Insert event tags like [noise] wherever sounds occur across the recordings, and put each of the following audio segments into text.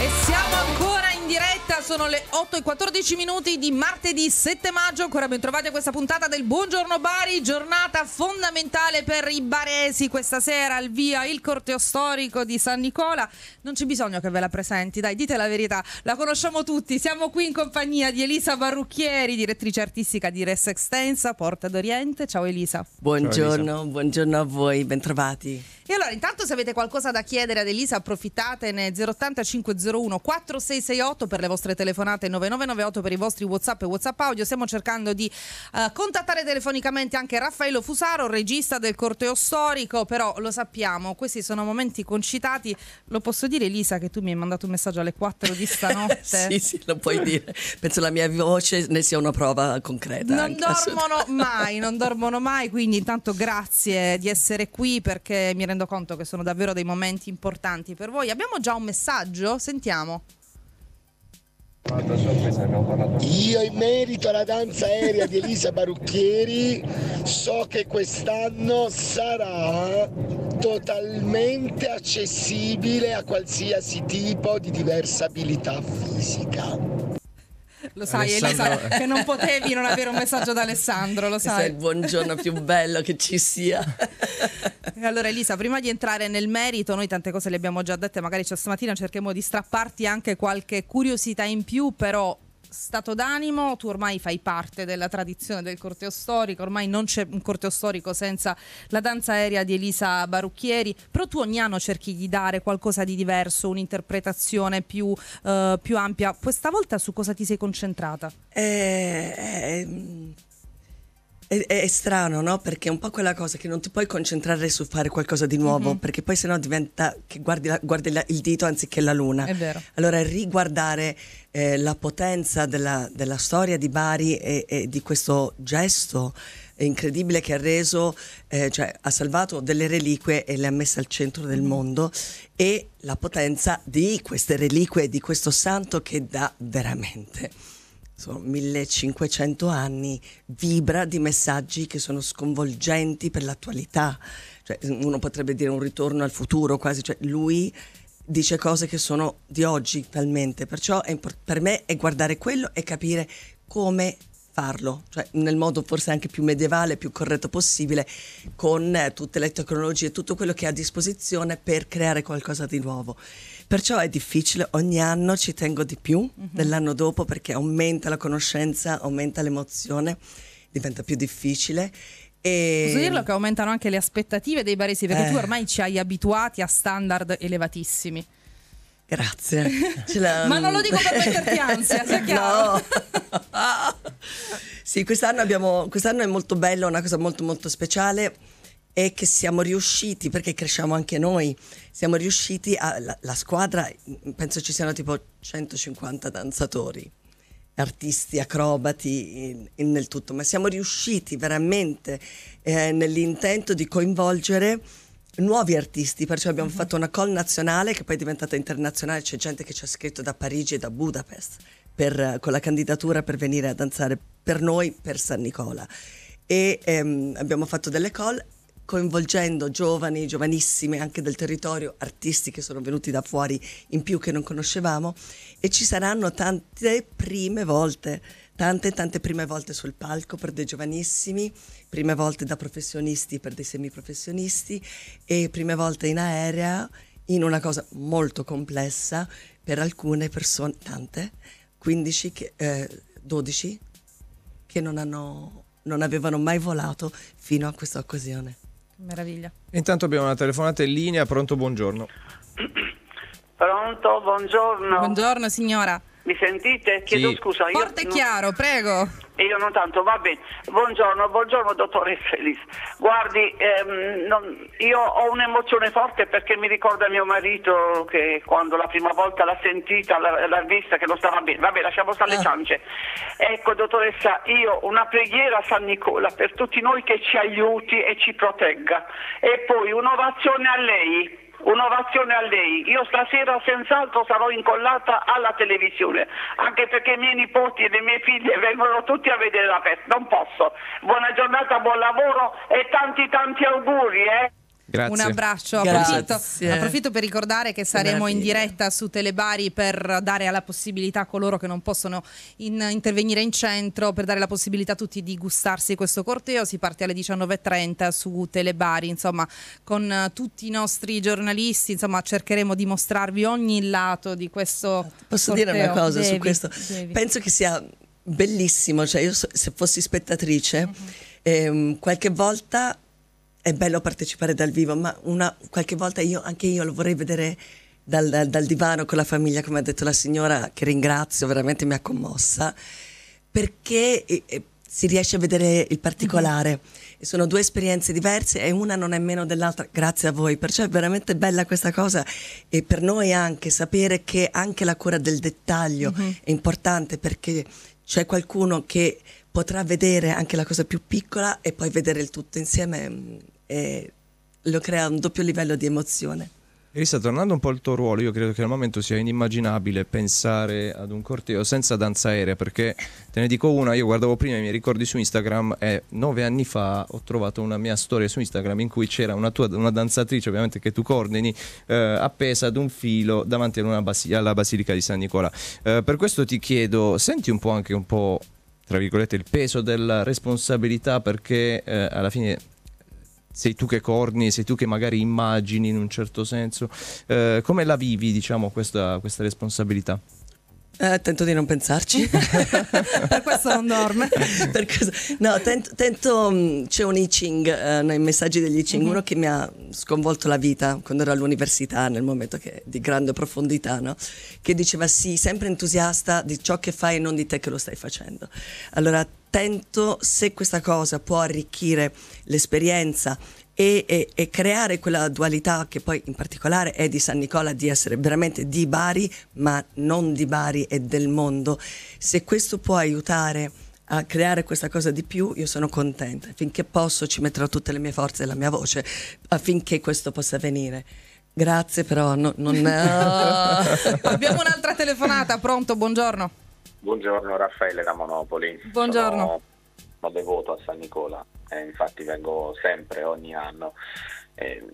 E siamo ancora diretta, sono le 8 e 14 minuti di martedì 7 maggio, ancora ben trovati a questa puntata del Buongiorno Bari, giornata fondamentale per i baresi, questa sera al via il corteo storico di San Nicola, non c'è bisogno che ve la presenti, dai dite la verità, la conosciamo tutti, siamo qui in compagnia di Elisa Barrucchieri, direttrice artistica di Res Extensa, Porta d'Oriente, ciao Elisa. Buongiorno, Ciao Elisa. buongiorno a voi, bentrovati. E allora, intanto se avete qualcosa da chiedere ad Elisa, approfittatene 080 501 4668 per le vostre telefonate 9998 per i vostri WhatsApp e WhatsApp audio. Stiamo cercando di uh, contattare telefonicamente anche Raffaello Fusaro, regista del corteo storico, però lo sappiamo, questi sono momenti concitati. Lo posso dire Elisa che tu mi hai mandato un messaggio alle 4 di [laughs] stanotte? sì, sì, lo puoi dire. Penso la mia voce ne sia una prova concreta. Non anche, dormono mai, non dormono mai, quindi intanto grazie di essere qui perché mi rendo conto che sono davvero dei momenti importanti per voi. Abbiamo già un messaggio? Sentiamo. Io in merito alla danza aerea di Elisa Barucchieri so che quest'anno sarà totalmente accessibile a qualsiasi tipo di diversa abilità fisica. Lo sai, Elisa, che non potevi non avere un messaggio da Alessandro, lo sai. Questo è il buongiorno più bello che ci sia. allora Elisa, prima di entrare nel merito, noi tante cose le abbiamo già dette, magari stamattina cerchiamo di strapparti anche qualche curiosità in più, però stato d'animo, tu ormai fai parte della tradizione del corteo storico, ormai non c'è un corteo storico senza la danza aerea di Elisa Barucchieri, però tu ogni anno cerchi di dare qualcosa di diverso, un'interpretazione più, uh, più ampia. Questa volta su cosa ti sei concentrata? Eh, eh, è, è, strano, no? Perché è un po' quella cosa che non ti puoi concentrare su fare qualcosa di nuovo, mm-hmm. perché poi sennò diventa che guardi, la, guardi la, il dito anziché la luna. È vero. Allora riguardare eh, la potenza della, della, storia di Bari e, e, di questo gesto incredibile che ha reso, eh, cioè ha salvato delle reliquie e le ha messe al centro del mm-hmm. mondo e la potenza di queste reliquie, di questo santo che dà veramente sono 1500 anni, vibra di messaggi che sono sconvolgenti per l'attualità. Cioè, uno potrebbe dire un ritorno al futuro quasi, cioè, lui dice cose che sono di oggi talmente, perciò import- per me è guardare quello e capire come farlo, cioè nel modo forse anche più medievale, più corretto possibile, con eh, tutte le tecnologie, tutto quello che ha a disposizione per creare qualcosa di nuovo. Perciò è difficile, ogni anno ci tengo di più uh-huh. dell'anno dopo perché aumenta la conoscenza, aumenta l'emozione, diventa più difficile. E... Posso dirlo che aumentano anche le aspettative dei baresi perché eh. tu ormai ci hai abituati a standard elevatissimi. Grazie. [laughs] Ma non lo dico per metterti ansia, sia [laughs] chiaro. No. [laughs] sì, quest'anno, abbiamo, quest'anno è molto bello, una cosa molto molto speciale è che siamo riusciti, perché cresciamo anche noi, siamo riusciti a, la, la squadra, penso ci siano tipo 150 danzatori, artisti, acrobati in, in nel tutto, ma siamo riusciti veramente eh, nell'intento di coinvolgere nuovi artisti, perciò abbiamo uh-huh. fatto una call nazionale che poi è diventata internazionale, c'è gente che ci ha scritto da Parigi e da Budapest per, con la candidatura per venire a danzare per noi per San Nicola. E ehm, abbiamo fatto delle call coinvolgendo giovani, giovanissime anche del territorio, artisti che sono venuti da fuori in più che non conoscevamo e ci saranno tante prime volte, tante tante prime volte sul palco per dei giovanissimi, prime volte da professionisti per dei semiprofessionisti e prime volte in aerea in una cosa molto complessa per alcune persone, tante, 15, eh, 12 che non, hanno, non avevano mai volato fino a questa occasione. Meraviglia. Intanto abbiamo una telefonata in linea, pronto, buongiorno. Pronto, buongiorno. Buongiorno signora. Mi sentite? Chiedo sì. scusa. Forte e non... chiaro, prego. Io non tanto, va bene. Buongiorno, buongiorno dottoressa Elisa. Guardi, ehm, non, io ho un'emozione forte perché mi ricorda mio marito che quando la prima volta l'ha sentita, l'ha, l'ha vista che non stava bene. Vabbè, lasciamo stare le ciance. Ecco, dottoressa, io una preghiera a San Nicola per tutti noi che ci aiuti e ci protegga. E poi un'ovazione a lei Un'ovazione a lei. Io stasera senz'altro sarò incollata alla televisione, anche perché i miei nipoti e le mie figlie vengono tutti a vedere la festa. Non posso. Buona giornata, buon lavoro e tanti tanti auguri, eh. Grazie. Un abbraccio. Approfitto, approfitto per ricordare che saremo in diretta su Telebari per dare la possibilità a coloro che non possono in- intervenire in centro, per dare la possibilità a tutti di gustarsi questo corteo. Si parte alle 19.30 su Telebari, insomma, con eh, tutti i nostri giornalisti, insomma, cercheremo di mostrarvi ogni lato di questo Posso corteo. dire una cosa su Devi, questo? devi. Penso che sia bellissimo, cioè io so- se fossi spettatrice, ehm, qualche volta è bello partecipare dal vivo, ma una- qualche volta io, anche io lo vorrei vedere dal, dal- dal divano con la famiglia, come ha detto la signora, che ringrazio, veramente mi ha commossa, perché eh, si riesce a vedere il particolare. E sono due esperienze diverse e una non è meno dell'altra, grazie a voi. Perciò è veramente bella questa cosa e per noi anche sapere che anche la cura del dettaglio è importante perché c'è qualcuno che potrà vedere anche la cosa più piccola e poi vedere il tutto insieme mm, e lo crea un doppio livello di emozione. Elisa, tornando un po' al tuo ruolo, io credo che al momento sia inimmaginabile pensare ad un corteo senza danza aerea, perché te ne dico una, io guardavo prima i miei ricordi su Instagram e nove anni fa ho trovato una mia storia su Instagram in cui c'era una, tua, una danzatrice, ovviamente che tu coordini, eh, appesa ad un filo davanti basi- alla Basilica di San Nicola. Eh, per questo ti chiedo, senti un po' anche un po', tra virgolette, il peso della responsabilità, perché eh, alla fine sei tu che corni, sei tu che magari immagini in un certo senso. Eh, come la vivi, diciamo, questa, questa responsabilità? Eh, tento di non pensarci. [laughs] Per questo non dorme. [laughs] No, tento, tento, mh, c'è un I Ching eh, nei messaggi degli I Ching, uno che mi ha sconvolto la vita quando ero all'università, nel momento che, di grande profondità, no? che diceva sì, sempre entusiasta di ciò che fai e non di te che lo stai facendo. Allora tento, se questa cosa può arricchire l'esperienza e, e- e creare quella dualità che poi in particolare è di San Nicola di essere veramente di Bari ma non di Bari e del mondo se questo può aiutare a creare questa cosa di più io sono contenta finché posso ci metterò tutte le mie forze e la mia voce affinché questo possa avvenire grazie però no- non [laughs] ah. Abbiamo un'altra telefonata, pronto, buongiorno. Buongiorno Raffaele da Monopoli. Buongiorno. Sono, sono devoto a San Nicola e infatti vengo sempre ogni anno. e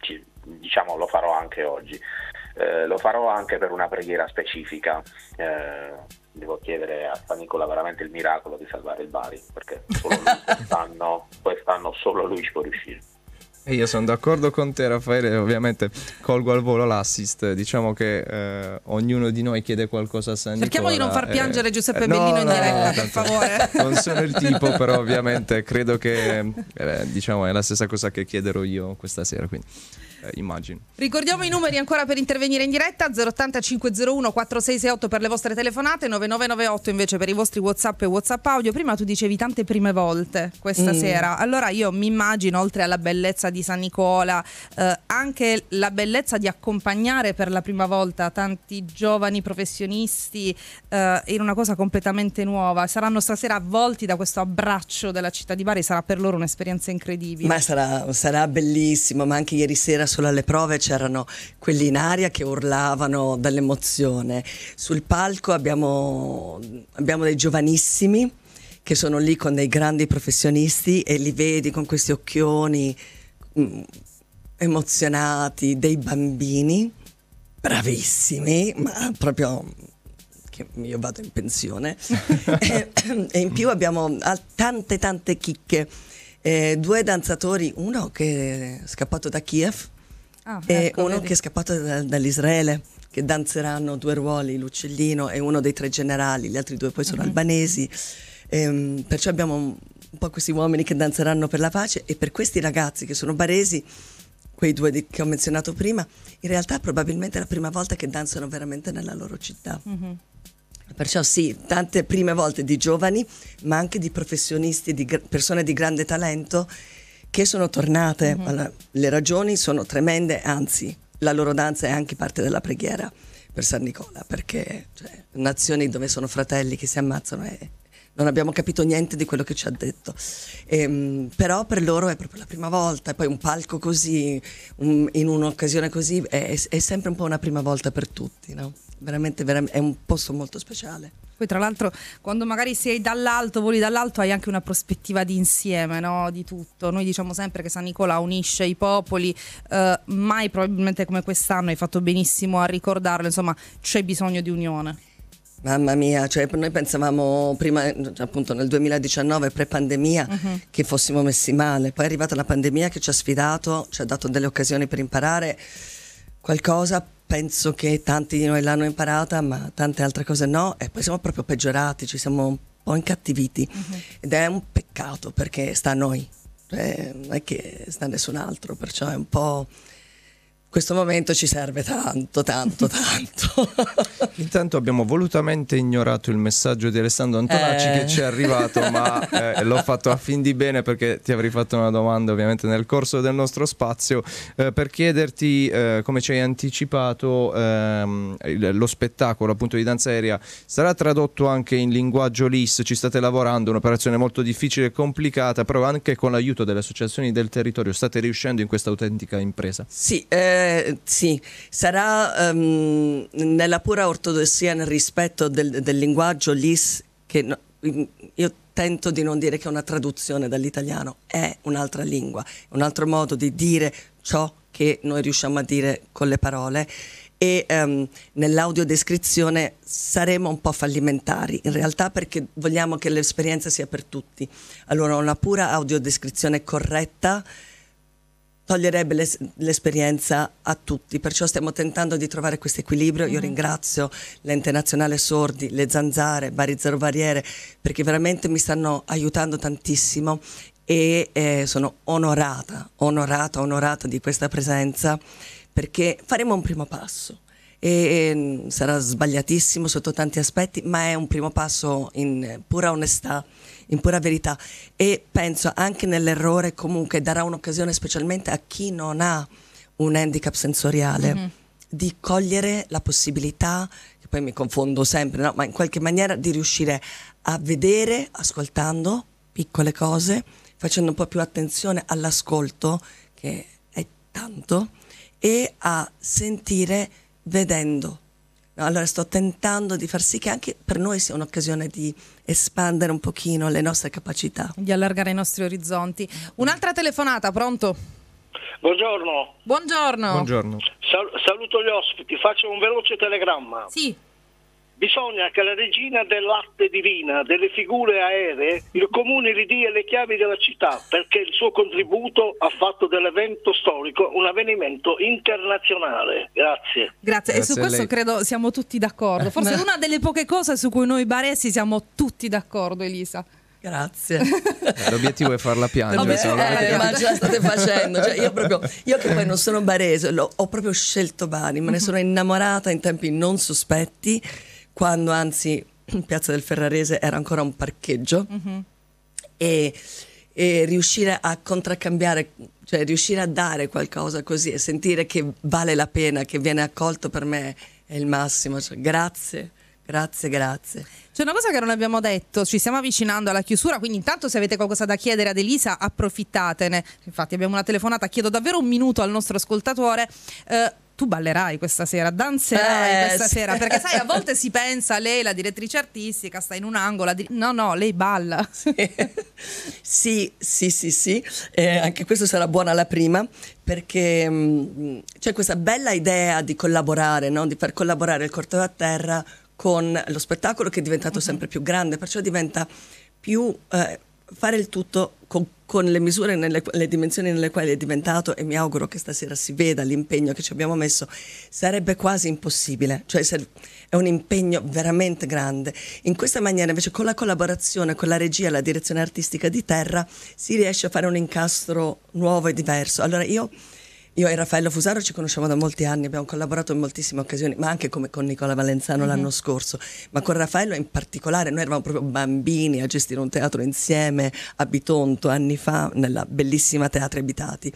ci- diciamo lo farò anche oggi. Eh, lo farò anche per una preghiera specifica. Eh, devo chiedere a San Nicola veramente il miracolo di salvare il Bari, perché solo lui [laughs] quest'anno, quest'anno solo lui ci può riuscire. E io sono d'accordo con te, Raffaele. Ovviamente colgo al volo l'assist. Diciamo che eh, ognuno di noi chiede qualcosa a San Cerchiamo di non far eh, piangere Giuseppe eh, no, Bellino in no, diretta, no, per favore. [laughs] Non sono il tipo, però ovviamente credo che eh, diciamo è la stessa cosa che chiederò io questa sera. Quindi eh, immagino. Ricordiamo i numeri ancora per intervenire in diretta 080 501 4668 per le vostre telefonate 9998 invece per i vostri whatsapp e whatsapp audio. Prima tu dicevi tante prime volte questa sera allora io mi immagino oltre alla bellezza di San Nicola eh, anche la bellezza di accompagnare per la prima volta tanti giovani professionisti eh, in una cosa completamente nuova. Saranno stasera avvolti da questo abbraccio della città di Bari sarà per loro un'esperienza incredibile. Ma sarà, sarà bellissimo, ma anche ieri sera solo alle prove c'erano quelli in aria che urlavano dall'emozione. Sul palco abbiamo, abbiamo dei giovanissimi che sono lì con dei grandi professionisti e li vedi con questi occhioni mm, emozionati, dei bambini bravissimi, ma proprio che io vado in pensione [laughs] e, e in più abbiamo tante tante chicche Eh, due danzatori uno che è scappato da Kiev Ah, e ecco, uno vedi. che è scappato da- dall'Israele che danzeranno due ruoli l'uccellino e uno dei tre generali gli altri due poi sono albanesi Ehm, perciò abbiamo un po' questi uomini che danzeranno per la pace e per questi ragazzi che sono baresi quei due di- che ho menzionato prima, in realtà probabilmente è la prima volta che danzano veramente nella loro città. Perciò sì, tante prime volte di giovani, ma anche di professionisti, di gr- persone di grande talento che sono tornate. Allora, le ragioni sono tremende, anzi, la loro danza è anche parte della preghiera per San Nicola, perché cioè, nazioni dove sono fratelli che si ammazzano e non abbiamo capito niente di quello che ci ha detto. Ehm, però per loro è proprio la prima volta, e poi un palco così, un- in un'occasione così, è, è sempre un po' una prima volta per tutti, no? Veramente, veram- è un posto molto speciale. Poi tra l'altro quando magari sei dall'alto, voli dall'alto, hai anche una prospettiva di insieme, no? di tutto. Noi diciamo sempre che San Nicola unisce i popoli, eh, mai probabilmente come quest'anno, hai fatto benissimo a ricordarlo, insomma c'è bisogno di unione. Mamma mia, cioè noi pensavamo prima, appunto nel 2019, pre-pandemia, uh-huh. che fossimo messi male. Poi è arrivata la pandemia che ci ha sfidato, ci ha dato delle occasioni per imparare qualcosa. Penso che tanti di noi l'hanno imparata, ma tante altre cose no. E poi siamo proprio peggiorati, ci siamo un po' incattiviti. Uh-huh. Ed è un peccato perché sta a noi, cioè, non è che sta a nessun altro, perciò è un po' questo momento ci serve tanto, tanto, tanto. [laughs] Intanto abbiamo volutamente ignorato il messaggio di Alessandro Antonacci eh. che ci è arrivato, ma [laughs] eh, l'ho fatto a fin di bene perché ti avrei fatto una domanda ovviamente nel corso del nostro spazio eh, per chiederti eh, come ci hai anticipato ehm, lo spettacolo appunto di danza aerea sarà tradotto anche in linguaggio LIS, ci state lavorando, un'operazione molto difficile e complicata, però anche con l'aiuto delle associazioni del territorio state riuscendo in questa autentica impresa. Sì, eh, sì, sarà um, nella pura ortodossia, nel rispetto del, del linguaggio LIS, che no, io tento di non dire che è una traduzione dall'italiano, è un'altra lingua, un altro modo di dire ciò che noi riusciamo a dire con le parole e um, nell'audiodescrizione saremo un po' fallimentari in realtà perché vogliamo che l'esperienza sia per tutti. Allora una pura audiodescrizione corretta toglierebbe l'es- l'esperienza a tutti, perciò stiamo tentando di trovare questo equilibrio. Io mm-hmm. ringrazio l'Ente Nazionale Sordi, le Zanzare, Bari Zero Barriere, perché veramente mi stanno aiutando tantissimo e eh, sono onorata, onorata, onorata di questa presenza perché faremo un primo passo e sarà sbagliatissimo sotto tanti aspetti, ma è un primo passo in pura onestà in pura verità e penso anche nell'errore comunque darà un'occasione specialmente a chi non ha un handicap sensoriale mm-hmm. di cogliere la possibilità, che poi mi confondo sempre, no? ma in qualche maniera di riuscire a vedere ascoltando piccole cose, facendo un po' più attenzione all'ascolto che è tanto e a sentire vedendo allora sto tentando di far sì che anche per noi sia un'occasione di espandere un pochino le nostre capacità. Di allargare i nostri orizzonti. Un'altra telefonata, pronto? Buongiorno. Buongiorno. Buongiorno. Sal- saluto gli ospiti, faccio un veloce telegramma. Sì. Bisogna che la regina dell'arte divina, delle figure aeree, il comune ridia le chiavi della città perché il suo contributo ha fatto dell'evento storico un avvenimento internazionale. Grazie. Grazie, Grazie e su questo credo siamo tutti d'accordo. Forse [laughs] è una delle poche cose su cui noi baresi siamo tutti d'accordo, Elisa. Grazie. [laughs] Eh, l'obiettivo è farla piangere. Vabbè, eh, ma ce la state facendo. Cioè, io, proprio, io, che poi non sono barese, ho proprio scelto Bari, me ne sono innamorata in tempi non sospetti quando anzi Piazza del Ferrarese era ancora un parcheggio mm-hmm. e, e, riuscire a contraccambiare, cioè riuscire a dare qualcosa così e sentire che vale la pena, che viene accolto per me è il massimo. Cioè, grazie. Grazie, grazie. C'è una cosa che non abbiamo detto, ci stiamo avvicinando alla chiusura, quindi intanto se avete qualcosa da chiedere ad Elisa approfittatene. Infatti abbiamo una telefonata, chiedo davvero un minuto al nostro ascoltatore. Eh, tu ballerai questa sera, danzerai eh, questa sì. sera, perché sai, a [laughs] volte si pensa, lei la direttrice artistica sta in un angolo, di... no, no, lei balla. sì, sì, sì, sì, eh, anche questo sarà buona la prima, perché mh, mm, c'è questa bella idea di collaborare, no? di far collaborare il corteo a terra con lo spettacolo che è diventato uh-huh. sempre più grande, perciò diventa più... Eh, fare il tutto con, con le misure, nelle, le dimensioni nelle quali è diventato e mi auguro che stasera si veda l'impegno che ci abbiamo messo, sarebbe quasi impossibile, cioè è un impegno veramente grande. In questa maniera invece con la collaborazione con la regia e la direzione artistica di Terra si riesce a fare un incastro nuovo e diverso. Allora io io e Raffaello Fusaro ci conosciamo da molti anni, abbiamo collaborato in moltissime occasioni, ma anche come con Nicola Valenzano mm-hmm. l'anno scorso. Ma con Raffaello in particolare, noi eravamo proprio bambini a gestire un teatro insieme a Bitonto anni fa, nella bellissima Teatri Abitati.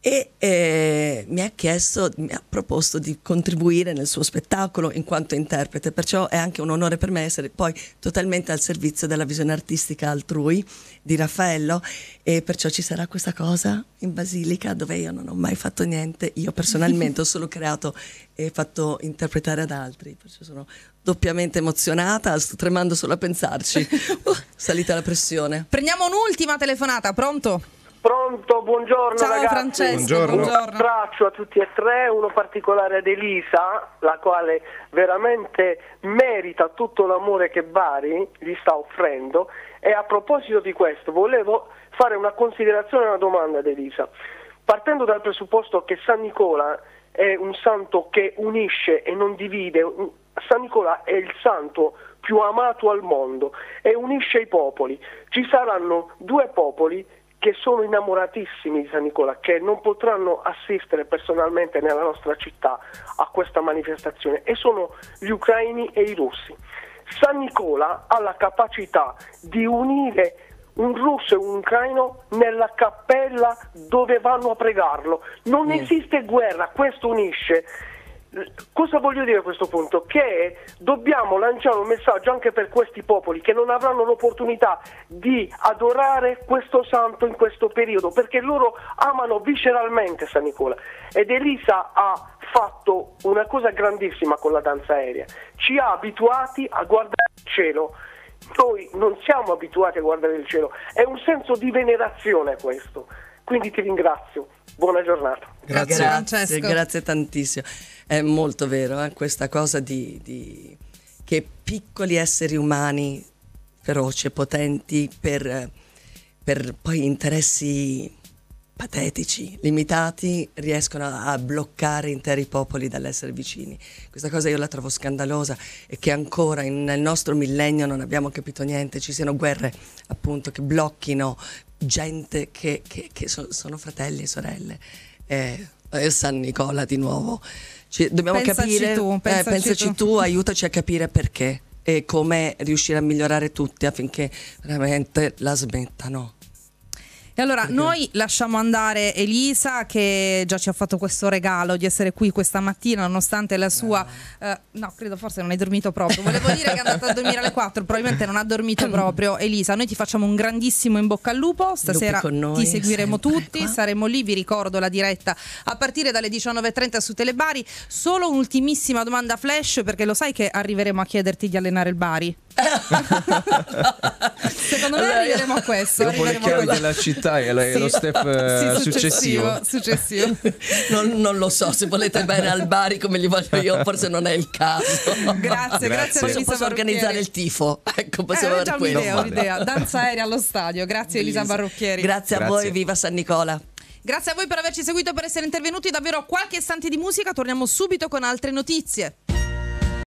E eh, mi ha chiesto, mi ha proposto di contribuire nel suo spettacolo in quanto interprete, perciò è anche un onore per me essere poi totalmente al servizio della visione artistica altrui di Raffaello. E perciò ci sarà questa cosa in Basilica dove io non ho mai fatto niente, io personalmente ho solo [laughs] creato e fatto interpretare ad altri, perciò sono doppiamente emozionata, sto tremando solo a pensarci, uh, [laughs] salita la pressione. Prendiamo un'ultima telefonata, pronto? Pronto, buongiorno Ciao ragazzi. Francesco, Buongiorno. Un buongiorno. abbraccio a tutti e tre, uno particolare ad Elisa, la quale veramente merita tutto l'amore che Bari gli sta offrendo. E a proposito di questo, volevo fare una considerazione e una domanda ad Elisa. Partendo dal presupposto che San Nicola è un santo che unisce e non divide, un- San Nicola è il santo più amato al mondo e unisce i popoli. Ci saranno due popoli che sono innamoratissimi di San Nicola, che non potranno assistere personalmente nella nostra città a questa manifestazione e sono gli ucraini e i russi. San Nicola ha la capacità di unire un russo e un ucraino nella cappella dove vanno a pregarlo. Non esiste guerra, questo unisce. Cosa voglio dire a questo punto? Che dobbiamo lanciare un messaggio anche per questi popoli che non avranno l'opportunità di adorare questo santo in questo periodo, perché loro amano visceralmente San Nicola. Ed Elisa ha fatto una cosa grandissima con la danza aerea, ci ha abituati a guardare il cielo. Noi non siamo abituati a guardare il cielo, è un senso di venerazione questo. Quindi ti ringrazio, buona giornata. Grazie, Francesco. grazie tantissimo. È molto vero eh, questa cosa di, di- che piccoli esseri umani feroci e potenti per, eh, per poi interessi patetici, limitati, riescono a, a bloccare interi popoli dall'essere vicini. Questa cosa io la trovo scandalosa e che ancora in- nel nostro millennio non abbiamo capito niente, ci siano guerre appunto che blocchino gente che, che- che so- sono fratelli e sorelle. Eh, eh, San Nicola di nuovo. Ci- dobbiamo Pensaci capire, tu, eh, pensaci pensaci tu. tu, aiutaci a capire perché e come riuscire a migliorare tutti affinché veramente la smettano. E allora noi lasciamo andare Elisa che già ci ha fatto questo regalo di essere qui questa mattina nonostante la sua... eh, no, credo forse non hai dormito proprio. Volevo dire che è andata a dormire alle 4, probabilmente non ha dormito [coughs] proprio. Elisa, noi ti facciamo un grandissimo in bocca al lupo. Stasera noi, ti seguiremo tutti, qua. saremo lì, vi ricordo la diretta a partire dalle 19.30 su Telebari. Solo un'ultimissima domanda flash perché lo sai che arriveremo a chiederti di allenare il Bari? Secondo me Allora, arriveremo a questo. Dopo le chiavi della città e la- Sì. lo step eh, Sì, successivo. successivo. [laughs] Non, non lo so, se volete bene al Bari come gli voglio io, forse non è il caso. Grazie, grazie, Grazie. Posso, posso organizzare il tifo. Ecco, Eh, possiamo già avere quello. un'idea, un'idea. Danza aerea allo stadio. Grazie Elisa Barrucchieri. Grazie a Grazie. voi, viva San Nicola. Grazie a voi per averci seguito, per essere intervenuti. Davvero qualche istante di musica. Torniamo subito con altre notizie.